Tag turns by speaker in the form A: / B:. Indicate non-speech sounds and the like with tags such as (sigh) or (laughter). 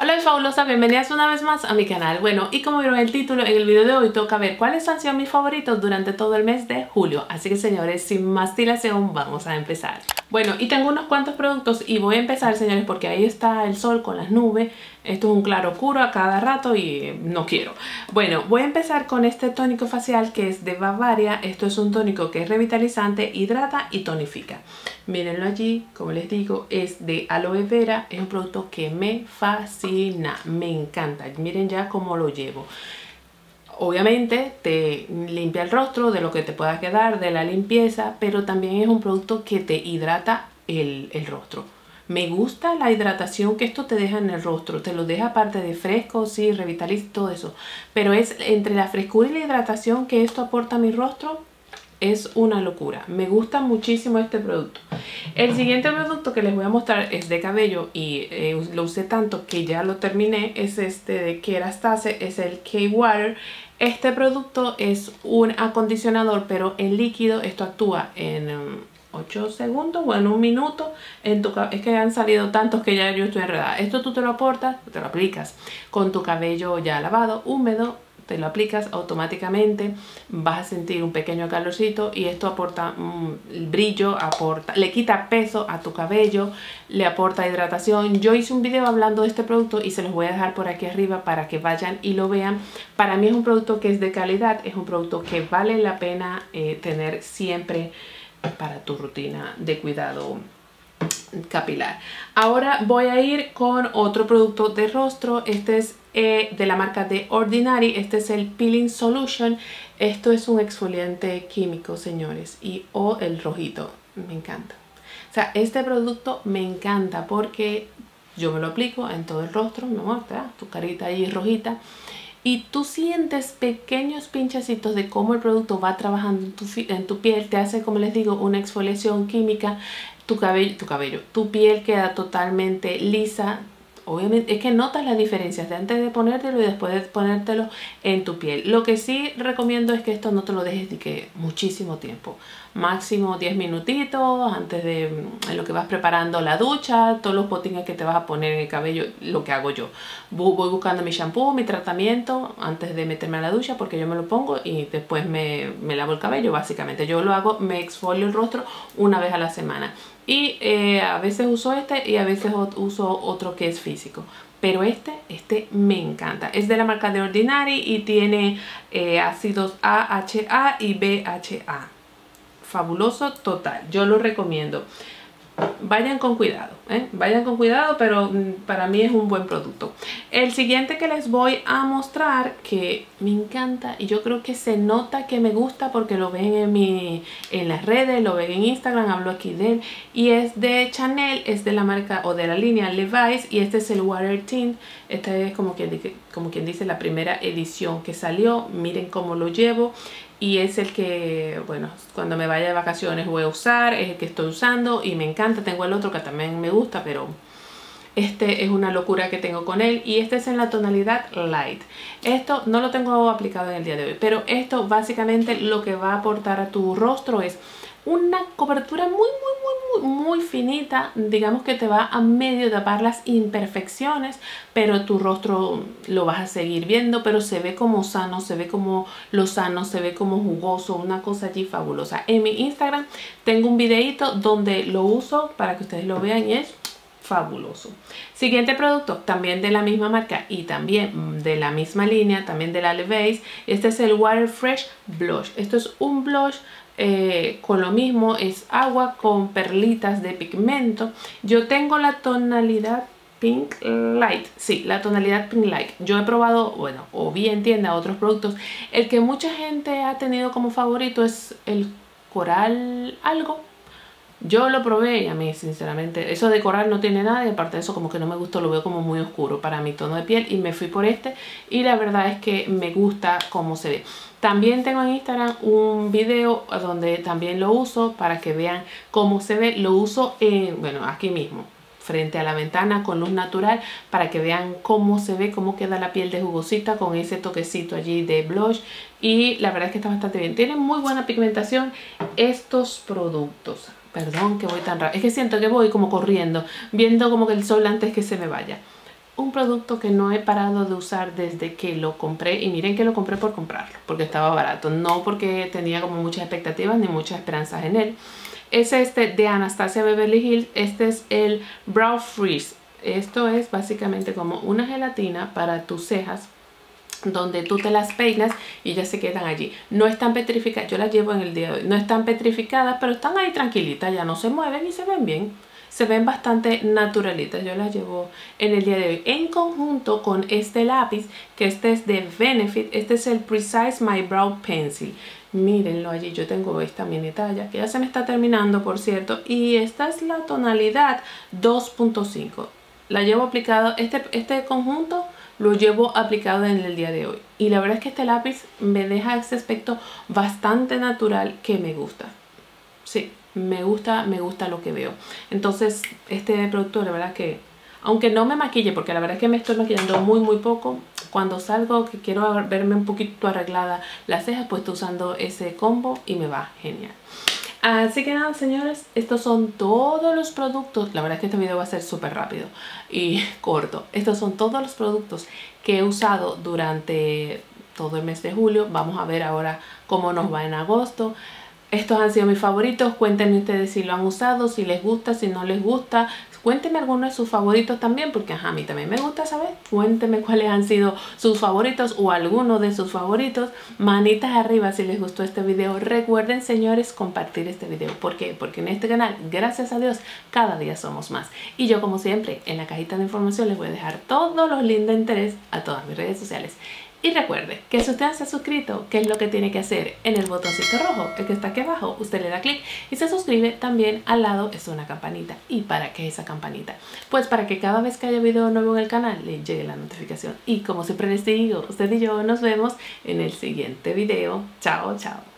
A: Hola fabulosa, bienvenidas una vez más a mi canal. Bueno, y como vieron el título, en el video de hoy toca ver cuáles han sido mis favoritos durante todo el mes de julio. Así que señores, sin más dilación, vamos a empezar. Bueno, y tengo unos cuantos productos y voy a empezar, señores, porque ahí está el sol con las nubes. Esto es un claro oscuro a cada rato y no quiero. Bueno, voy a empezar con este tónico facial que es de Bavaria. Esto es un tónico que es revitalizante, hidrata y tonifica. Mírenlo allí, como les digo, es de aloe vera. Es un producto que me fascina, me encanta. Miren ya cómo lo llevo. Obviamente te limpia el rostro de lo que te pueda quedar, de la limpieza, pero también es un producto que te hidrata el, rostro. Me gusta la hidratación que esto te deja en el rostro. Te lo deja aparte de fresco, sí, revitaliza todo eso. Pero es entre la frescura y la hidratación que esto aporta a mi rostro, es una locura. Me gusta muchísimo este producto. El siguiente producto que les voy a mostrar es de cabello y eh, lo usé tanto que ya lo terminé. Es este de Kerastase, es el K-Water. Este producto es un acondicionador pero en líquido. Esto actúa en 8 um, segundos o en un minuto. En tu, es que han salido tantos que ya yo estoy enredada. Esto tú te lo aportas, te lo aplicas con tu cabello ya lavado, húmedo te lo aplicas automáticamente, vas a sentir un pequeño calorcito y esto aporta mm, brillo, aporta, le quita peso a tu cabello, le aporta hidratación. Yo hice un video hablando de este producto y se los voy a dejar por aquí arriba para que vayan y lo vean. Para mí es un producto que es de calidad, es un producto que vale la pena eh, tener siempre para tu rutina de cuidado capilar. Ahora voy a ir con otro producto de rostro. Este es eh, de la marca de Ordinary. Este es el Peeling Solution. Esto es un exfoliante químico, señores. Y o el rojito. Me encanta. O sea, este producto me encanta porque yo me lo aplico en todo el rostro, ¿no? Tu carita ahí rojita. Y tú sientes pequeños pinchacitos de cómo el producto va trabajando en tu, en tu piel. Te hace, como les digo, una exfoliación química tu cabello, tu tu piel queda totalmente lisa. Obviamente es que notas las diferencias de antes de ponértelo y después de ponértelo en tu piel. Lo que sí recomiendo es que esto no te lo dejes de que muchísimo tiempo. Máximo 10 minutitos antes de mm, lo que vas preparando la ducha, todos los botines que te vas a poner en el cabello, lo que hago yo. Voy buscando mi shampoo, mi tratamiento antes de meterme a la ducha porque yo me lo pongo y después me, me lavo el cabello básicamente. Yo lo hago, me exfolio el rostro una vez a la semana y eh, a veces uso este y a veces uso otro que es físico. Pero este, este me encanta. Es de la marca de Ordinary y tiene eh, ácidos AHA y BHA. Fabuloso total. Yo lo recomiendo vayan con cuidado, ¿eh? vayan con cuidado, pero mm, para mí es un buen producto. El siguiente que les voy a mostrar, que me encanta y yo creo que se nota que me gusta porque lo ven en, mi, en las redes, lo ven en Instagram, hablo aquí de él, y es de Chanel, es de la marca o de la línea Levi's y este es el Water Tint, esta es como quien, como quien dice la primera edición que salió, miren cómo lo llevo, y es el que, bueno, cuando me vaya de vacaciones voy a usar, es el que estoy usando y me encanta. Tengo el otro que también me gusta, pero este es una locura que tengo con él y este es en la tonalidad light. Esto no lo tengo aplicado en el día de hoy, pero esto básicamente lo que va a aportar a tu rostro es una cobertura muy, muy, muy, muy, muy finita. Digamos que te va a medio tapar las imperfecciones, pero tu rostro lo vas a seguir viendo, pero se ve como sano, se ve como lo sano, se ve como jugoso, una cosa allí fabulosa. En mi Instagram tengo un videito donde lo uso para que ustedes lo vean y es fabuloso. Siguiente producto, también de la misma marca y también de la misma línea, también de la Levi's. Este es el Water Fresh Blush. Esto es un blush eh, con lo mismo, es agua con perlitas de pigmento. Yo tengo la tonalidad Pink Light, sí, la tonalidad Pink Light. Yo he probado, bueno, o bien tienda otros productos. El que mucha gente ha tenido como favorito es el Coral algo. Yo lo probé y a mí sinceramente eso de coral no tiene nada y aparte de eso como que no me gustó, lo veo como muy oscuro para mi tono de piel y me fui por este y la verdad es que me gusta cómo se ve. También tengo en Instagram un video donde también lo uso para que vean cómo se ve. Lo uso en, bueno, aquí mismo, frente a la ventana con luz natural para que vean cómo se ve, cómo queda la piel de jugosita con ese toquecito allí de blush y la verdad es que está bastante bien. Tienen muy buena pigmentación estos productos. Perdón que voy tan rápido. Es que siento que voy como corriendo, viendo como que el sol antes que se me vaya. un producto que no he parado de usar desde que lo compré y miren que lo compré por comprarlo porque estaba barato, no porque tenía como muchas expectativas ni muchas esperanzas en él es este de Anastasia Beverly Hills, este es el Brow Freeze esto es básicamente como una gelatina para tus cejas donde tú te las peinas y ya se quedan allí. No están petrificadas, yo las llevo en el día de hoy, no están petrificadas, pero están ahí tranquilitas, ya no se mueven y se ven bien. Se ven bastante naturalitas, yo las llevo en el día de hoy. En conjunto con este lápiz, que este es de Benefit, este es el Precise My Brow Pencil. Mírenlo allí, yo tengo esta mini talla, que ya se me está terminando, por cierto. Y esta es la tonalidad 2.5. La llevo aplicado, este, este conjunto lo llevo aplicado en el día de hoy. Y la verdad es que este lápiz me deja ese aspecto bastante natural que me gusta. Sí, me gusta, me gusta lo que veo. Entonces, este producto, la verdad que, aunque no me maquille, porque la verdad es que me estoy maquillando muy, muy poco, cuando salgo que quiero verme un poquito arreglada las cejas, pues estoy usando ese combo y me va genial. Así que nada, señores, estos son todos los productos. La verdad es que este video va a ser súper rápido y (laughs) corto. Estos son todos los productos que he usado durante todo el mes de julio. Vamos a ver ahora cómo nos va en agosto. Estos han sido mis favoritos. Cuéntenme ustedes si lo han usado, si les gusta, si no les gusta. Cuéntenme algunos de sus favoritos también, porque a mí también me gusta saber. Cuéntenme (laughs) cuáles han sido sus favoritos o algunos de sus favoritos. Manitas arriba si les gustó este video. Recuerden, señores, compartir este video. ¿Por qué? Porque en este canal, gracias a Dios, cada día somos más. Y yo, como siempre, en la cajita de información les voy a dejar todos los links de interés a todas mis redes sociales. Y recuerde que si usted se ha suscrito, ¿qué es lo que tiene que hacer? En el botoncito rojo, el que está aquí abajo, usted le da clic y se suscribe. También al lado es una campanita. ¿Y para qué esa campanita? Pues para que cada vez que haya video nuevo en el canal le llegue la notificación. Y como siempre les digo, usted y yo nos vemos en el siguiente video. Chao, chao.